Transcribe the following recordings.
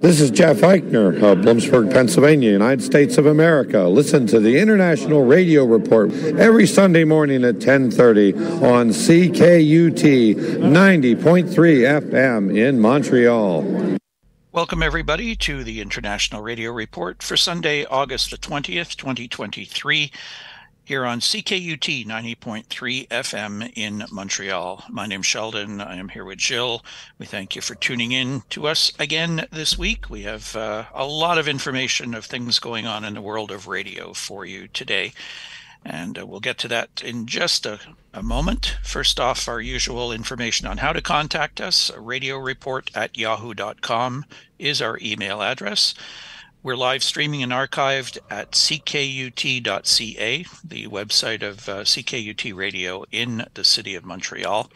This is Jeff Eichner of Bloomsburg, Pennsylvania, United States of America. Listen to the International Radio Report every Sunday morning at 10:30 on CKUT 90.3 FM in Montreal. Welcome everybody to the International Radio Report for Sunday, August the 20th, 2023 here on CKUT 90.3 FM in Montreal. My name's Sheldon. I am here with Jill. We thank you for tuning in to us again this week. We have uh, a lot of information of things going on in the world of radio for you today. And uh, we'll get to that in just a, a, moment. First off, our usual information on how to contact us. Radio report at yahoo.com is our email address. We're live streaming and archived at ckut.ca, the website of uh, CKUT Radio in the city of Montreal.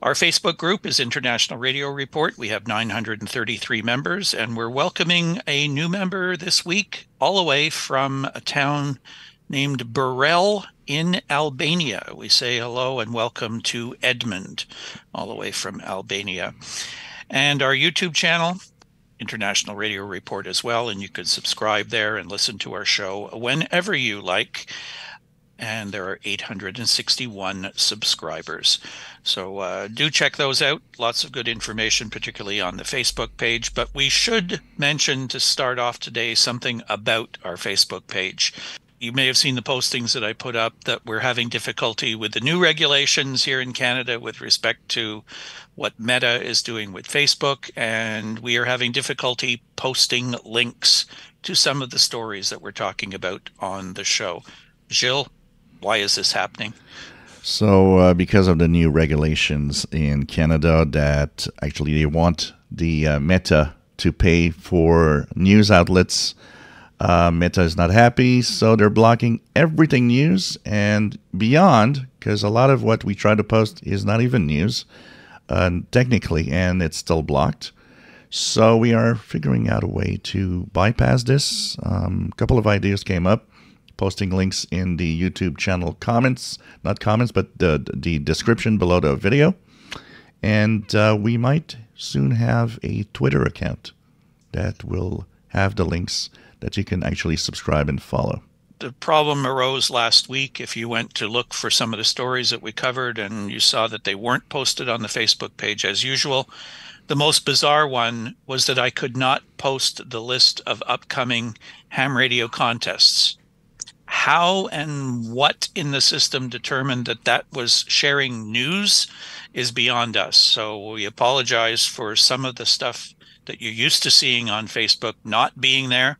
Our Facebook group is International Radio Report. We have 933 members, and we're welcoming a new member this week, all the way from a town named Burrel in Albania. We say hello and welcome to Edmund, all the way from Albania. And our YouTube channel International Radio Report as well, and you can subscribe there and listen to our show whenever you like. And there are 861 subscribers. So uh, do check those out. Lots of good information, particularly on the Facebook page. But we should mention to start off today something about our Facebook page. You may have seen the postings that I put up that we're having difficulty with the new regulations here in Canada with respect to what Meta is doing with Facebook, and we are having difficulty posting links to some of the stories that we're talking about on the show. Jill, why is this happening? So, uh, because of the new regulations in Canada, that actually they want the uh, Meta to pay for news outlets. Uh, Meta is not happy, so they're blocking everything news and beyond, because a lot of what we try to post is not even news uh, technically, and it's still blocked. So we are figuring out a way to bypass this. Um, a couple of ideas came up. Posting links in the YouTube channel comments, not comments, but the, the description below the video. And uh, we might soon have a Twitter account that will have the links that you can actually subscribe and follow the problem arose last week. If you went to look for some of the stories that we covered and you saw that they weren't posted on the Facebook page as usual, the most bizarre one was that I could not post the list of upcoming ham radio contests. How and what in the system determined that that was sharing news is beyond us. So we apologize for some of the stuff that you're used to seeing on Facebook not being there.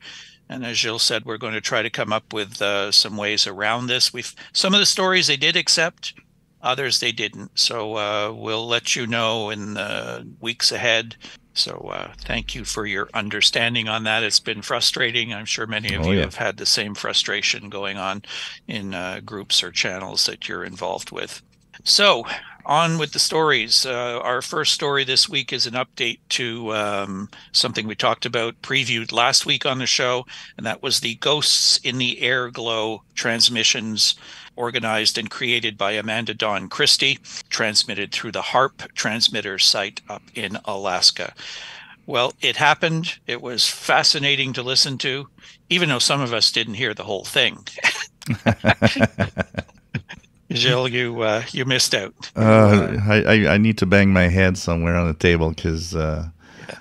And as Jill said, we're going to try to come up with uh, some ways around this. We've some of the stories they did accept, others they didn't. So uh, we'll let you know in the weeks ahead. So uh, thank you for your understanding on that. It's been frustrating. I'm sure many of oh, you yeah. have had the same frustration going on in uh, groups or channels that you're involved with. So on with the stories. Uh, our first story this week is an update to um, something we talked about, previewed last week on the show, and that was the Ghosts in the Airglow transmissions organized and created by Amanda Dawn Christie, transmitted through the HARP transmitter site up in Alaska. Well, it happened. It was fascinating to listen to, even though some of us didn't hear the whole thing. Jill, you uh, you missed out. Uh, I, I need to bang my head somewhere on the table because uh,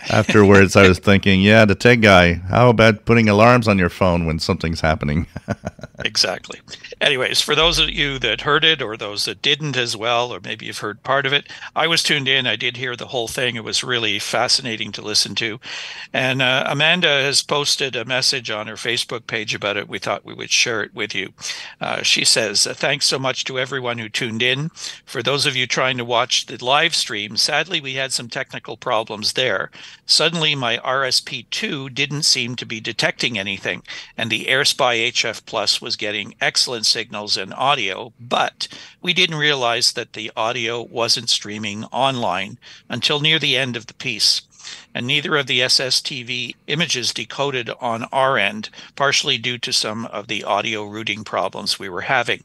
afterwards I was thinking, yeah, the tech guy. How about putting alarms on your phone when something's happening? exactly. Anyways, for those of you that heard it or those that didn't as well, or maybe you've heard part of it, I was tuned in. I did hear the whole thing. It was really fascinating to listen to. And uh, Amanda has posted a message on her Facebook page about it. We thought we would share it with you. Uh, she says, Thanks so much to everyone who tuned in. For those of you trying to watch the live stream, sadly, we had some technical problems there. Suddenly, my RSP2 didn't seem to be detecting anything, and the AirSpy HF Plus was getting excellent signals and audio, but we didn't realize that the audio wasn't streaming online until near the end of the piece. And neither of the SSTV images decoded on our end, partially due to some of the audio routing problems we were having.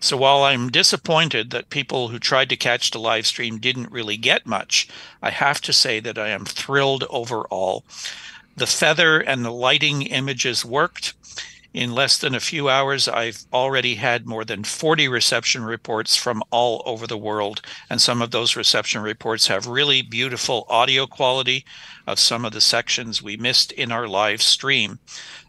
So while I'm disappointed that people who tried to catch the live stream didn't really get much, I have to say that I am thrilled overall. The feather and the lighting images worked. In less than a few hours, I've already had more than 40 reception reports from all over the world. And some of those reception reports have really beautiful audio quality of some of the sections we missed in our live stream.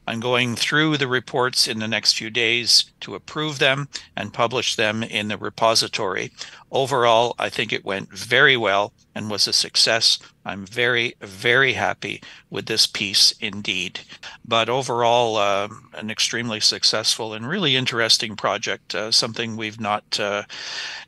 I'm going through the reports in the next few days to approve them and publish them in the repository. Overall, I think it went very well and was a success. I'm very, very happy with this piece indeed. But overall, uh, an extremely successful and really interesting project. Uh, something we've not, uh,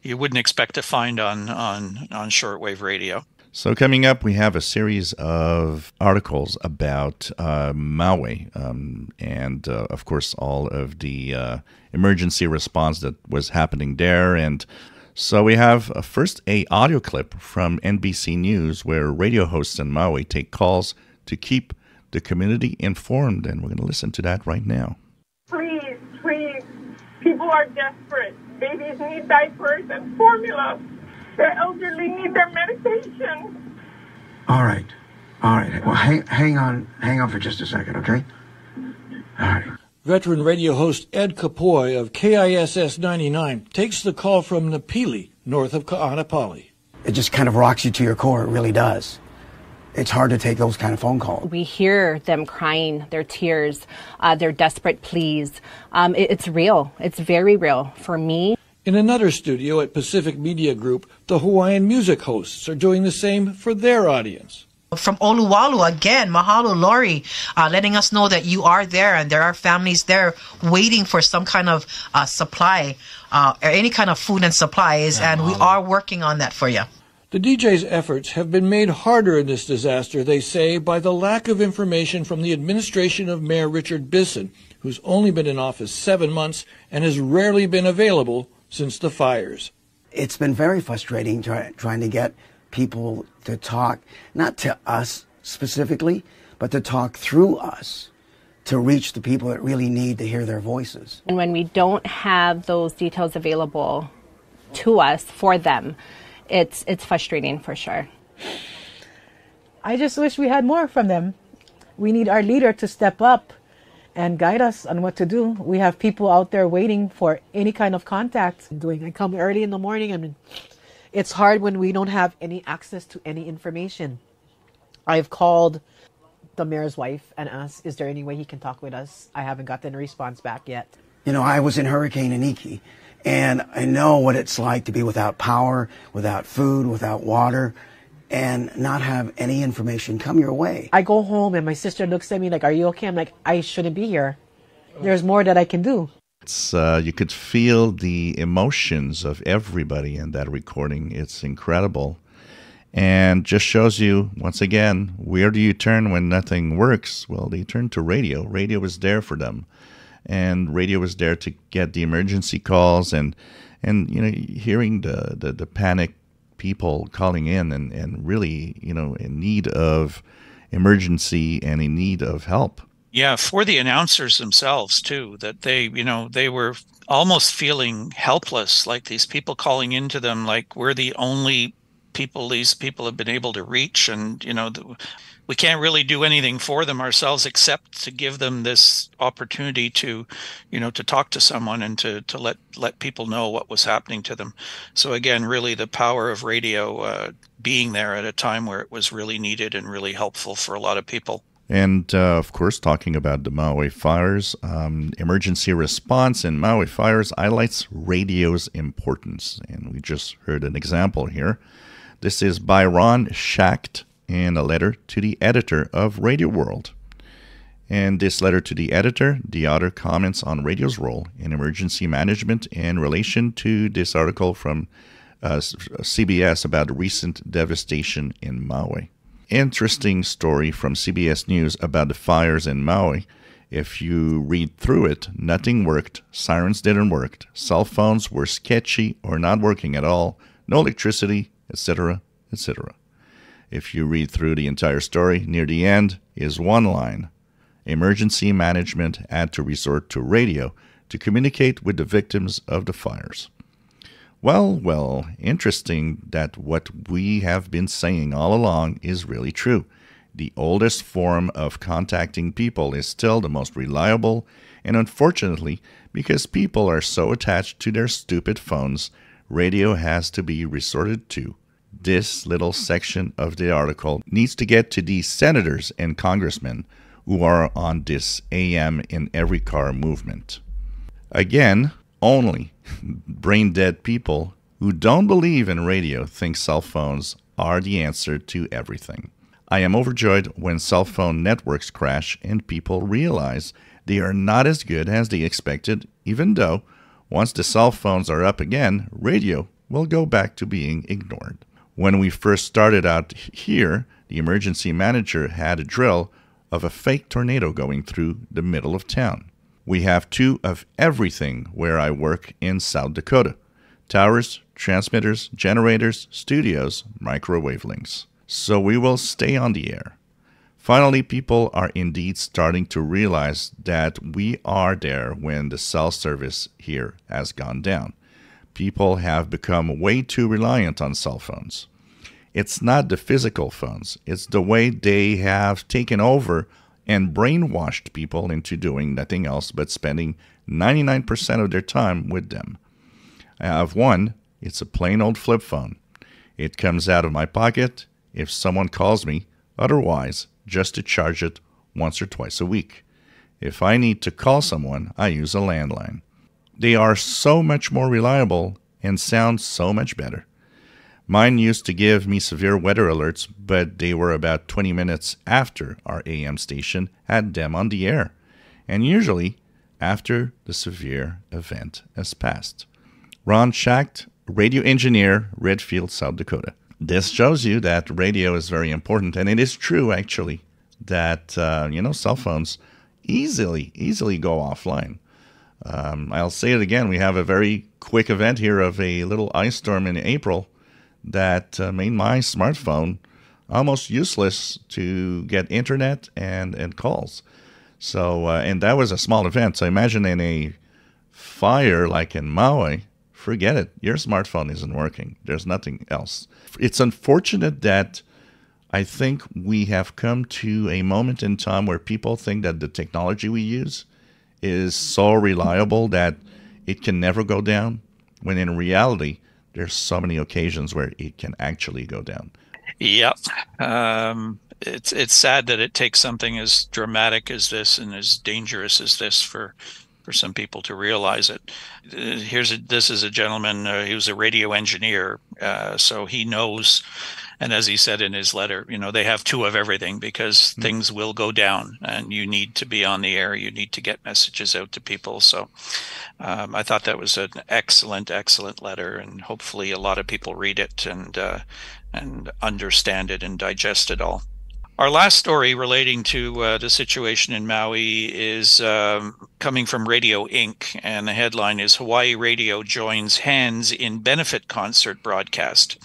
you wouldn't expect to find on on on shortwave radio. So, coming up, we have a series of articles about uh, Maui um, and, uh, of course, all of the uh, emergency response that was happening there. And so, we have uh, first a audio clip from NBC News where radio hosts in Maui take calls to keep the community informed. And we're going to listen to that right now. Please, please, people are desperate. Babies need diapers and formula. The elderly need their medication. All right. All right. Well, hang, hang on. Hang on for just a second, okay? All right. Veteran radio host Ed Kanoi of KISS 99 takes the call from Napili, north of Ka'anapali. It just kind of rocks you to your core. It really does. It's hard to take those kind of phone calls. We hear them crying, their tears, uh, their desperate pleas. Um, it, it's real. It's very real for me. In another studio at Pacific Media Group, the Hawaiian music hosts are doing the same for their audience. From Olowalu, again, mahalo Lori, uh, letting us know that you are there and there are families there waiting for some kind of uh, supply uh, or any kind of food and supplies, and we are working on that for you. The DJ's efforts have been made harder in this disaster, they say, by the lack of information from the administration of Mayor Richard Bissen, who's only been in office seven months and has rarely been available since the fires. It's been very frustrating try, trying to get people to talk, not to us specifically, but to talk through us to reach the people that really need to hear their voices. And when we don't have those details available to us for them, it's it's frustrating for sure. I just wish we had more from them. We need our leader to step up and guide us on what to do. We have people out there waiting for any kind of contact. Doing I come early in the morning and it's hard when we don't have any access to any information. I've called the mayor's wife and asked, is there any way he can talk with us? I haven't gotten a response back yet. You know, I was in Hurricane Iniki and I know what it's like to be without power, without food, without water and not have any information come your way. I go home and my sister looks at me like, "Are you okay?" I'm like, "I shouldn't be here. There's more that I can do." It's uh, you could feel the emotions of everybody in that recording. It's incredible, and just shows you once again where do you turn when nothing works? Well, they turn to radio. Radio was there for them, and radio was there to get the emergency calls and and you know hearing the the, the panic people calling in and, and really, you know, in need of emergency and in need of help. Yeah, for the announcers themselves too, that they, you know, they were almost feeling helpless, like these people calling into them, like we're the only people these people have been able to reach, and you know, the, we can't really do anything for them ourselves except to give them this opportunity to you know to talk to someone and to to let let people know what was happening to them so again really the power of radio uh, being there at a time where it was really needed and really helpful for a lot of people and uh, of course, talking about the Maui fires, um, emergency response in Maui fires highlights radio's importance. And we just heard an example here. This is by Ron Schacht, and a letter to the editor of Radio World. And this letter to the editor, the author comments on radio's role in emergency management in relation to this article from uh, CBS about recent devastation in Maui. Interesting story from CBS News about the fires in Maui. If you read through it, nothing worked, sirens didn't work, cell phones were sketchy or not working at all, no electricity, etc., etc. If you read through the entire story, near the end is one line Emergency management had to resort to radio to communicate with the victims of the fires. Well, well, interesting that what we have been saying all along is really true. The oldest form of contacting people is still the most reliable, and unfortunately, because people are so attached to their stupid phones, radio has to be resorted to. This little section of the article needs to get to these senators and congressmen who are on this AM in every car movement. Again, only brain dead people who don't believe in radio think cell phones are the answer to everything. I am overjoyed when cell phone networks crash and people realize they are not as good as they expected, even though once the cell phones are up again, radio will go back to being ignored. When we first started out here, the emergency manager had a drill of a fake tornado going through the middle of town. We have two of everything where I work in South Dakota towers, transmitters, generators, studios, microwave links. So we will stay on the air. Finally, people are indeed starting to realize that we are there when the cell service here has gone down people have become way too reliant on cell phones. It's not the physical phones, it's the way they have taken over and brainwashed people into doing nothing else but spending 99% of their time with them. I have one, it's a plain old flip phone. It comes out of my pocket if someone calls me, otherwise, just to charge it once or twice a week. If I need to call someone, I use a landline. They are so much more reliable and sound so much better. Mine used to give me severe weather alerts, but they were about 20 minutes after our AM station had them on the air, and usually after the severe event has passed. Ron Schacht, radio engineer, Redfield, South Dakota. This shows you that radio is very important, and it is true actually that uh, you know cell phones easily easily go offline. Um, I'll say it again. We have a very quick event here of a little ice storm in April that uh, made my smartphone almost useless to get internet and, and calls. So, uh, and that was a small event. So imagine in a fire like in Maui, forget it. Your smartphone isn't working. There's nothing else. It's unfortunate that I think we have come to a moment in time where people think that the technology we use is so reliable that it can never go down, when in reality, there's so many occasions where it can actually go down. Yep. Um, it's it's sad that it takes something as dramatic as this and as dangerous as this for for some people to realize it. Here's a, this is a gentleman. Uh, he was a radio engineer, uh, so he knows and as he said in his letter, you know, they have two of everything because mm-hmm. things will go down and you need to be on the air. You need to get messages out to people. So um, I thought that was an excellent, excellent letter. And hopefully a lot of people read it and, uh, and understand it and digest it all. Our last story relating to uh, the situation in Maui is um, coming from Radio Ink., and the headline is Hawaii Radio joins hands in benefit concert broadcast.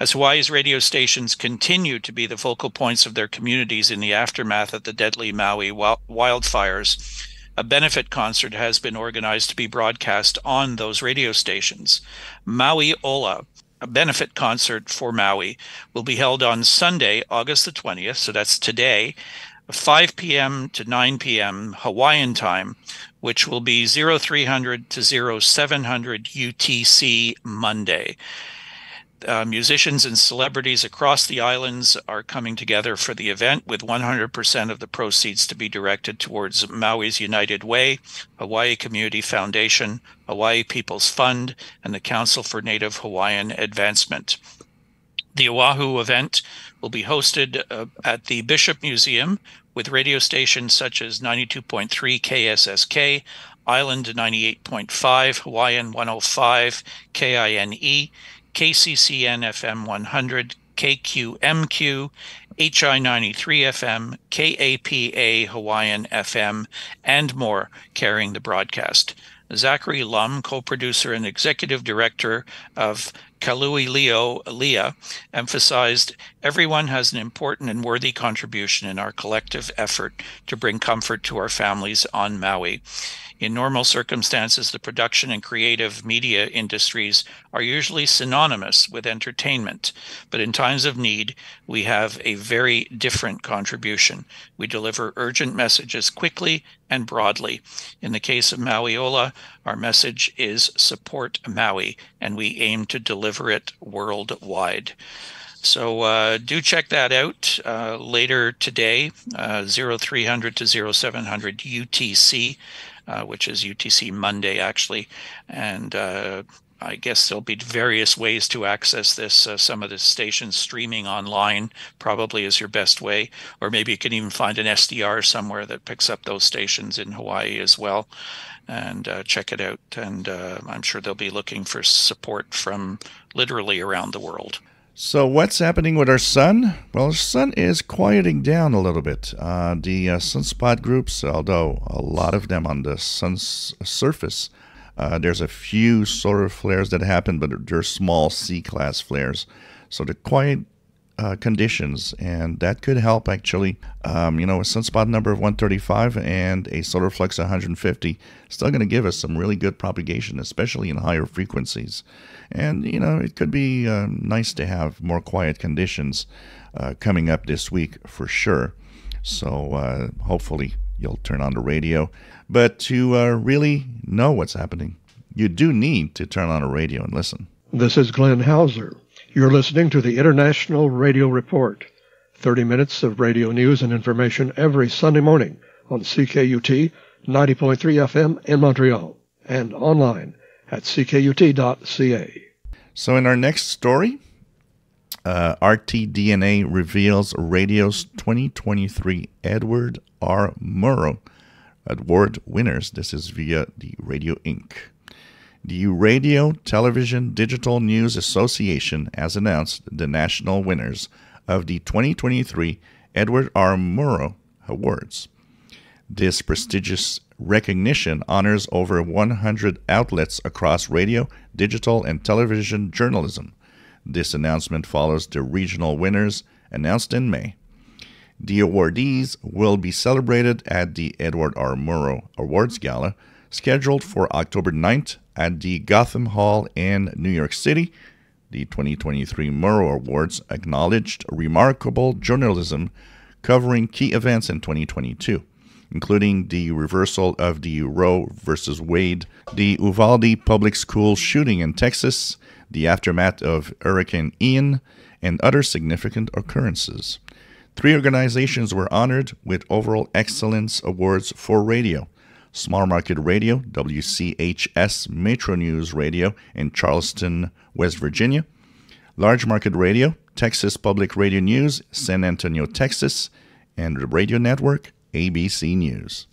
As Hawaii's radio stations continue to be the focal points of their communities in the aftermath of the deadly Maui wildfires, a benefit concert has been organized to be broadcast on those radio stations. Maui Ola, a benefit concert for Maui, will be held on Sunday, August the 20th, so that's today, 5 p.m. to 9 p.m. Hawaiian time, which will be 0300 to 0700 UTC Monday uh, musicians and celebrities across the islands are coming together for the event, with 100% of the proceeds to be directed towards Maui's United Way, Hawaii Community Foundation, Hawaii People's Fund, and the Council for Native Hawaiian Advancement. The Oahu event will be hosted uh, at the Bishop Museum with radio stations such as 92.3 KSSK, Island 98.5, Hawaiian 105, KINE, KCCN FM 100, KQMQ, HI 93 FM, KAPA Hawaiian FM, and more carrying the broadcast. Zachary Lum, co producer and executive director of Kalui Leo Leah, emphasized everyone has an important and worthy contribution in our collective effort to bring comfort to our families on Maui. In normal circumstances, the production and creative media industries are usually synonymous with entertainment. But in times of need, we have a very different contribution. We deliver urgent messages quickly and broadly. In the case of Maui Ola, our message is support Maui, and we aim to deliver it worldwide. So uh, do check that out uh, later today, uh, 0300 to 0700 UTC, uh, which is UTC Monday, actually. And uh, I guess there'll be various ways to access this. Uh, some of the stations streaming online probably is your best way, or maybe you can even find an SDR somewhere that picks up those stations in Hawaii as well, and uh, check it out. And uh, I'm sure they'll be looking for support from literally around the world. So, what's happening with our sun? Well, our sun is quieting down a little bit. Uh, the uh, sunspot groups, although a lot of them on the sun's surface, uh, there's a few solar flares that happen, but they're small C class flares. So, the quiet uh, conditions, and that could help actually. Um, you know, a sunspot number of 135 and a solar flux 150 still going to give us some really good propagation, especially in higher frequencies. And you know, it could be uh, nice to have more quiet conditions uh, coming up this week for sure. So uh, hopefully you'll turn on the radio. But to uh, really know what's happening, you do need to turn on a radio and listen. This is Glenn Hauser. You're listening to the International Radio Report. 30 minutes of radio news and information every Sunday morning on CKUT 90.3 FM in Montreal and online at ckut.ca. So, in our next story, uh, RTDNA reveals radio's 2023 Edward R. Murrow Award winners. This is via the Radio Ink. The Radio, Television, Digital News Association has announced the national winners of the 2023 Edward R. Murrow Awards. This prestigious recognition honors over 100 outlets across radio, digital, and television journalism. This announcement follows the regional winners announced in May. The awardees will be celebrated at the Edward R. Murrow Awards Gala, scheduled for October 9th at the Gotham Hall in New York City. The 2023 Murrow Awards acknowledged remarkable journalism covering key events in 2022, including the reversal of the Roe versus Wade, the Uvalde public school shooting in Texas, the aftermath of Hurricane Ian, and other significant occurrences. Three organizations were honored with overall excellence awards for radio. Small Market Radio, WCHS Metro News Radio in Charleston, West Virginia. Large Market Radio, Texas Public Radio News, San Antonio, Texas, and the radio network, ABC News.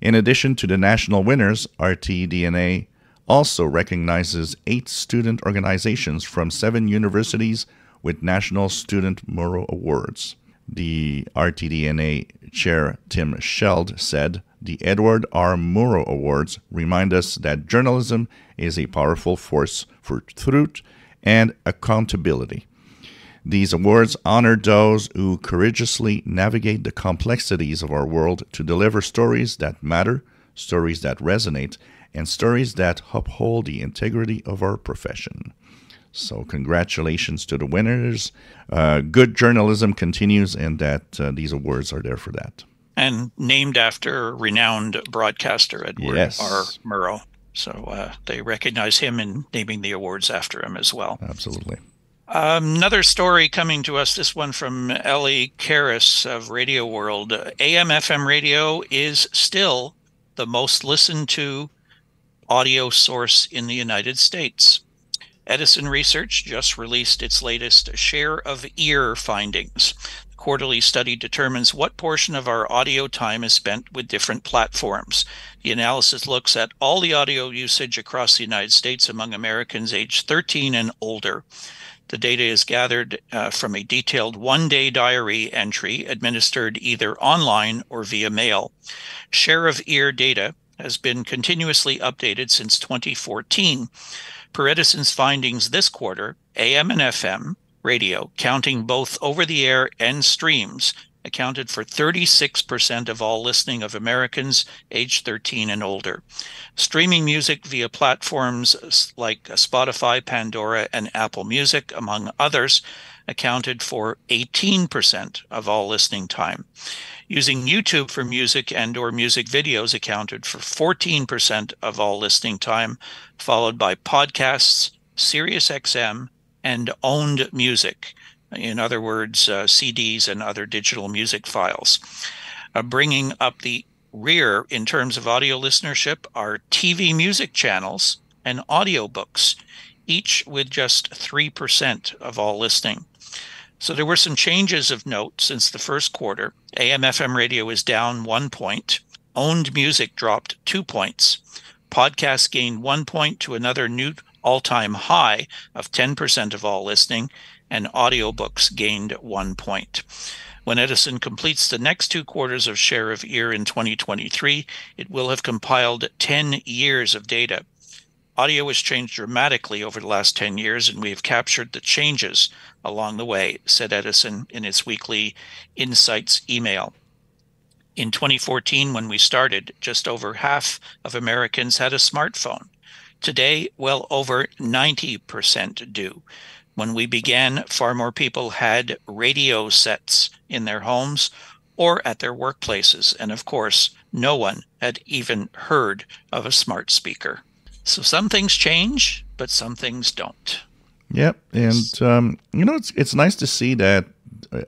In addition to the national winners, RTDNA also recognizes eight student organizations from seven universities with National Student Murrow Awards. The RTDNA chair, Tim Scheld, said, the Edward R. Murrow Awards remind us that journalism is a powerful force for truth and accountability. These awards honor those who courageously navigate the complexities of our world to deliver stories that matter, stories that resonate, and stories that uphold the integrity of our profession. So, congratulations to the winners. Uh, good journalism continues, and that uh, these awards are there for that and named after renowned broadcaster Edward yes. R. Murrow. So uh, they recognize him in naming the awards after him as well. Absolutely. Um, another story coming to us, this one from Ellie Karras of Radio World. AM FM radio is still the most listened to audio source in the United States. Edison Research just released its latest share of ear findings The quarterly study determines what portion of our audio time is spent with different platforms. The analysis looks at all the audio usage across the United States among Americans aged 13 and older. The data is gathered uh, from a detailed one day diary entry administered either online or via mail. Share of ear data has been continuously updated since 2014. Per Edison's findings this quarter, AM and FM radio, counting both over the air and streams, accounted for 36% of all listening of Americans aged 13 and older. Streaming music via platforms like Spotify, Pandora, and Apple Music, among others, accounted for 18% of all listening time. Using YouTube for music and or music videos accounted for 14% of all listening time, followed by podcasts, SiriusXM, and owned music. In other words, uh, CDs and other digital music files. Uh, bringing up the rear in terms of audio listenership are TV music channels and audiobooks, each with just 3% of all listening. So there were some changes of note since the first quarter. AM FM radio is down one point. Owned music dropped two points. Podcasts gained one point to another new all time high of 10% of all listening, and audiobooks gained one point. When Edison completes the next two quarters of share of ear in 2023, it will have compiled 10 years of data. Audio has changed dramatically over the last 10 years, and we have captured the changes along the way, said Edison in its weekly Insights email. In 2014, when we started, just over half of Americans had a smartphone. Today, well over 90% do. When we began, far more people had radio sets in their homes or at their workplaces. And of course, no one had even heard of a smart speaker. So some things change, but some things don't. Yep, and um, you know it's it's nice to see that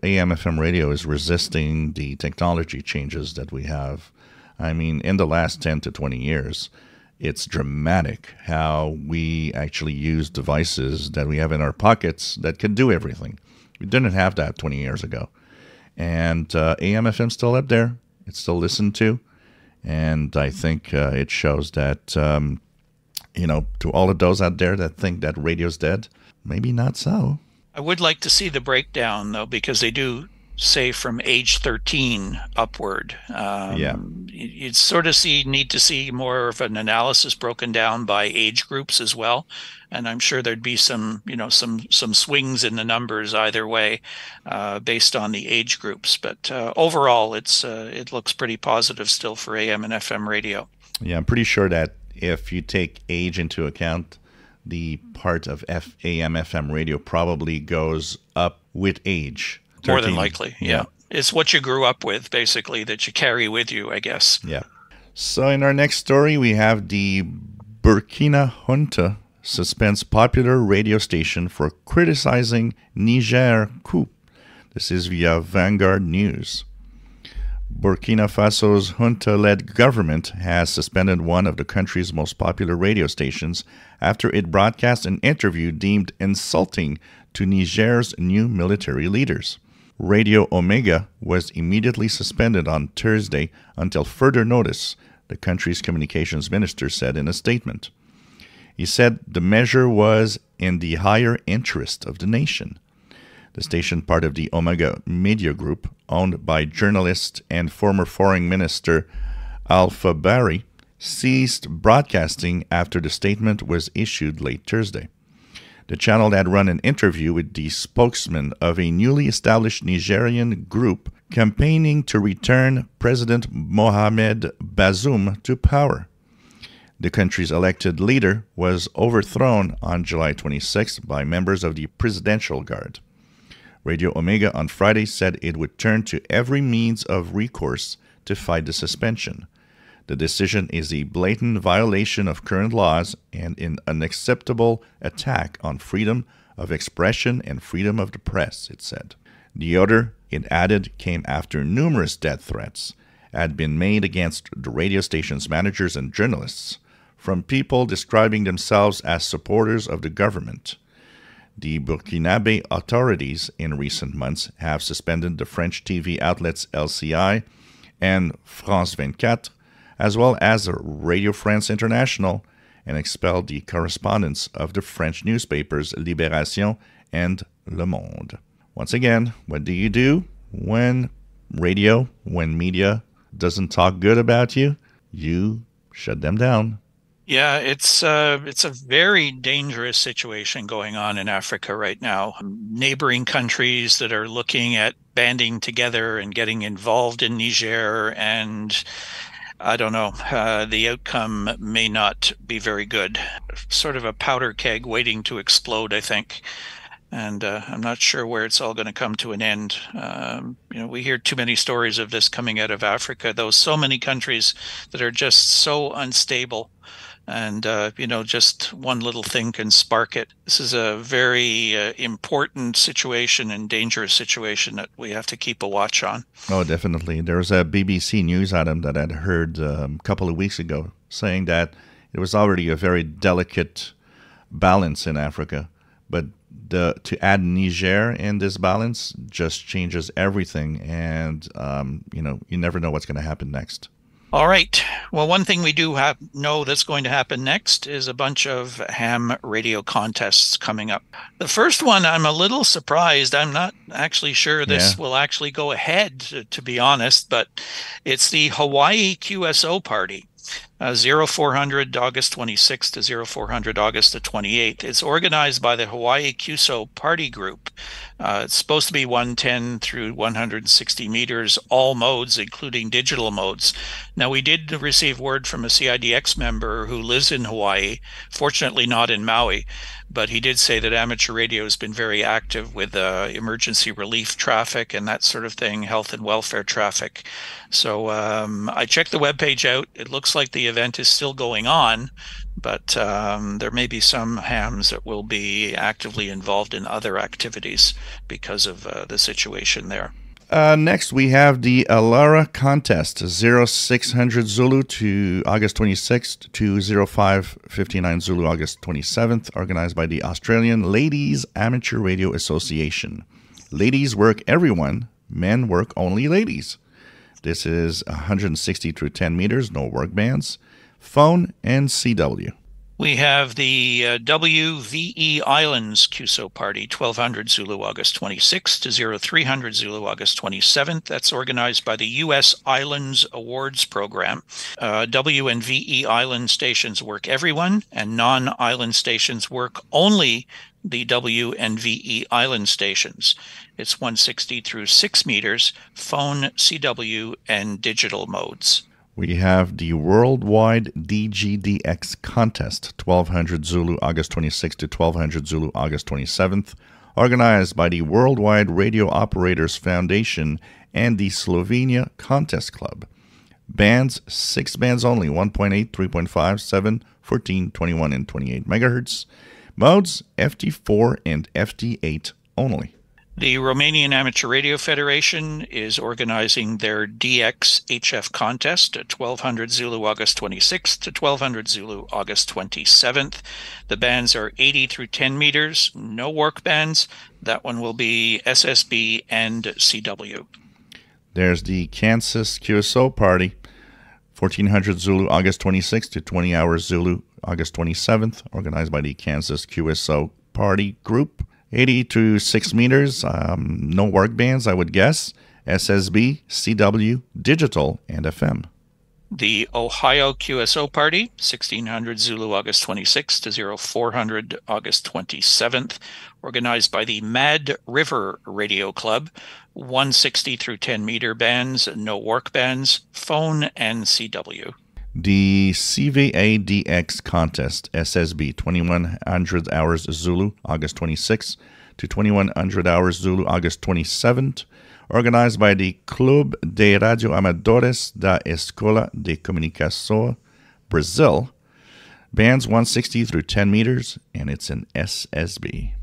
AM/FM radio is resisting the technology changes that we have. I mean, in the last ten to twenty years, it's dramatic how we actually use devices that we have in our pockets that can do everything. We didn't have that twenty years ago, and uh, AM/FM still up there. It's still listened to, and I think uh, it shows that. Um, you know, to all of those out there that think that radio's dead, maybe not so. I would like to see the breakdown though, because they do say from age 13 upward. Um, yeah. You'd sort of see, need to see more of an analysis broken down by age groups as well. And I'm sure there'd be some, you know, some, some swings in the numbers either way, uh, based on the age groups. But, uh, overall, it's, uh, it looks pretty positive still for AM and FM radio. Yeah. I'm pretty sure that if you take age into account, the part of F- AM FM radio probably goes up with age. 13. More than likely, yeah. yeah. It's what you grew up with, basically, that you carry with you, I guess. Yeah. So, in our next story, we have the Burkina junta suspends popular radio station for criticizing Niger coup. This is via Vanguard News. Burkina Faso's junta led government has suspended one of the country's most popular radio stations after it broadcast an interview deemed insulting to Niger's new military leaders. Radio Omega was immediately suspended on Thursday until further notice, the country's communications minister said in a statement. He said the measure was in the higher interest of the nation. The station, part of the Omega Media Group, owned by journalist and former foreign minister Alpha Barry, ceased broadcasting after the statement was issued late Thursday. The channel had run an interview with the spokesman of a newly established Nigerian group campaigning to return President Mohamed Bazoum to power. The country's elected leader was overthrown on July 26 by members of the Presidential Guard. Radio Omega on Friday said it would turn to every means of recourse to fight the suspension. The decision is a blatant violation of current laws and an unacceptable attack on freedom of expression and freedom of the press, it said. The order, it added, came after numerous death threats had been made against the radio station's managers and journalists from people describing themselves as supporters of the government. The Burkinabe authorities in recent months have suspended the French TV outlets LCI and France 24, as well as Radio France International, and expelled the correspondents of the French newspapers Libération and Le Monde. Once again, what do you do when radio, when media doesn't talk good about you? You shut them down. Yeah, it's uh, it's a very dangerous situation going on in Africa right now. Neighboring countries that are looking at banding together and getting involved in Niger, and I don't know, uh, the outcome may not be very good. Sort of a powder keg waiting to explode, I think and uh, I'm not sure where it's all going to come to an end. Um, you know, we hear too many stories of this coming out of Africa. Those so many countries that are just so unstable, and uh, you know, just one little thing can spark it. This is a very uh, important situation and dangerous situation that we have to keep a watch on. Oh, definitely. There was a BBC news item that I'd heard um, a couple of weeks ago saying that it was already a very delicate balance in Africa, but the to add Niger in this balance just changes everything, and um, you know you never know what's going to happen next. All right. Well, one thing we do have know that's going to happen next is a bunch of ham radio contests coming up. The first one, I'm a little surprised. I'm not actually sure this yeah. will actually go ahead, to, to be honest, but it's the Hawaii QSO party uh, 0400 August 26th to 0400 August the 28th. It's organized by the Hawaii QSO Party Group. Uh, it's supposed to be 110 through 160 meters, all modes, including digital modes. Now, we did receive word from a CIDX member who lives in Hawaii, fortunately not in Maui, but he did say that amateur radio has been very active with uh, emergency relief traffic and that sort of thing, health and welfare traffic. So um, I checked the webpage out. It looks like the event is still going on, but um, there may be some hams that will be actively involved in other activities because of uh, the situation there. Uh, next, we have the Alara contest 0600 Zulu to August 26th to 0559 Zulu August 27th, organized by the Australian Ladies Amateur Radio Association. Ladies work everyone, men work only ladies. This is 160 through 10 meters, no work bands, phone, and CW. We have the uh, WVE Islands QSO Party, 1200 Zulu August 26th to 0300 Zulu August 27th. That's organized by the U.S. Islands Awards Program. Uh, W and VE Island stations work everyone, and non island stations work only the W and VE Island stations. It's 160 through 6 meters, phone, CW, and digital modes we have the Worldwide Digi DX Contest, 1200 Zulu August 26th to 1200 Zulu August 27th, organized by the Worldwide Radio Operators Foundation and the Slovenia Contest Club. Bands, six bands only 1.8, 3.5, 7, 14, 21, and 28 megahertz. Modes, FT4 and FT8 only. The Romanian Amateur Radio Federation is organizing their DX HF contest at 1200 Zulu August 26th to 1200 Zulu August 27th. The bands are 80 through 10 meters, no work bands. That one will be SSB and CW. There's the Kansas QSO party, 1400 Zulu August 26th to 20 hours Zulu August 27th, organized by the Kansas QSO party group. 80 to 6 meters, um, no work bands, I would guess. SSB, CW, digital, and FM. The Ohio QSO Party, 1600 Zulu August 26th to 0400 August 27th, organized by the Mad River Radio Club, 160 through 10 meter bands, no work bands, phone, and CW. The CVADX contest, SSB, 2100 hours Zulu, August 26th to 2100 hours Zulu, August 27th, organized by the Club de Radio Amadores da Escola de Comunicação, Brazil. Bands 160 through 10 meters, and it's an SSB.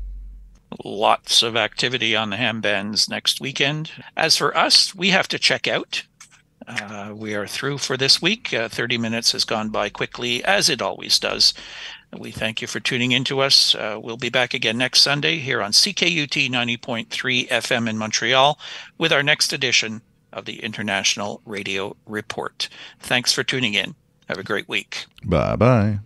Lots of activity on the ham bands next weekend. As for us, we have to check out uh, we are through for this week. Uh, 30 minutes has gone by quickly, as it always does. We thank you for tuning in to us. Uh, we'll be back again next Sunday here on CKUT 90.3 FM in Montreal with our next edition of the International Radio Report. Thanks for tuning in. Have a great week. Bye bye.